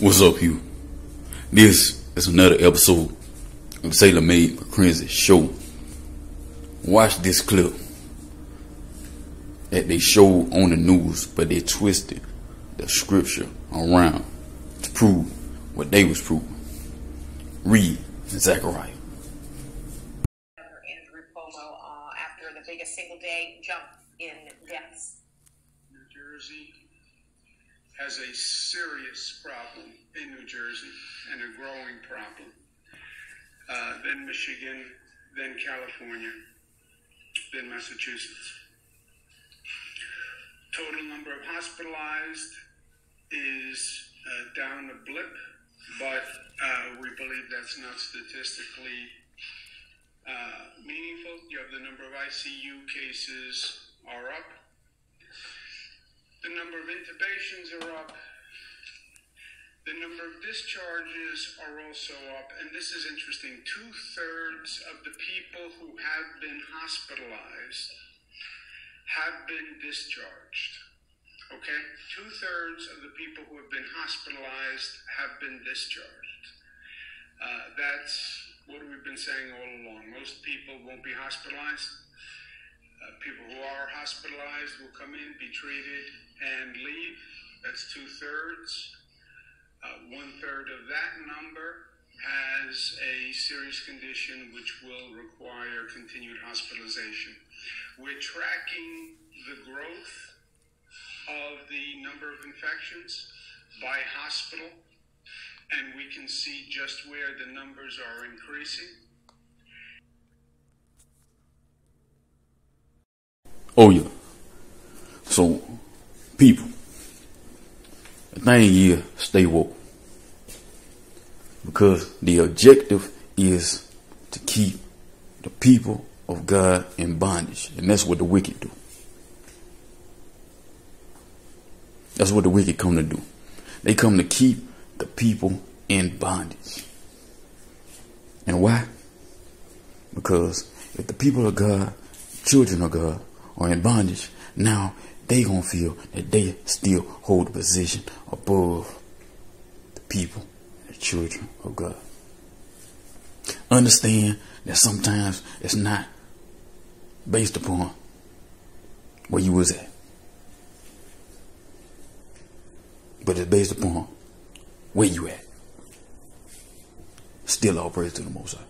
What's up, you? This is another episode of Taylor Made Macrenzie Show. Watch this clip that they showed on the news, but they twisted the scripture around to prove what they was proving. Read Zechariah. Andrew Cuomo uh, after the biggest single day jump in deaths. New Jersey has a serious problem in New Jersey and a growing problem. Uh, then Michigan, then California, then Massachusetts. Total number of hospitalized is uh, down a blip, but uh, we believe that's not statistically uh, meaningful. You have the number of ICU cases are up. The number of intubations are up. The number of discharges are also up. And this is interesting. Two thirds of the people who have been hospitalized have been discharged. Okay? Two thirds of the people who have been hospitalized have been discharged. Uh, that's what we've been saying all along. Most people won't be hospitalized. Uh, people who are hospitalized will come in, be treated, and leave. That's two thirds. Uh, one third of that number has a serious condition which will require continued hospitalization. We're tracking the growth of the number of infections by hospital, and we can see just where the numbers are increasing. Oh yeah. So, people, the thing is, stay woke. Because the objective is to keep the people of God in bondage. And that's what the wicked do. That's what the wicked come to do. They come to keep the people in bondage. And why? Because if the people of God, children of God, are in bondage, now they gonna feel that they still hold the position above the people, the children of God. Understand that sometimes it's not based upon where you was at. But it's based upon where you at. Still all praise to the Most High.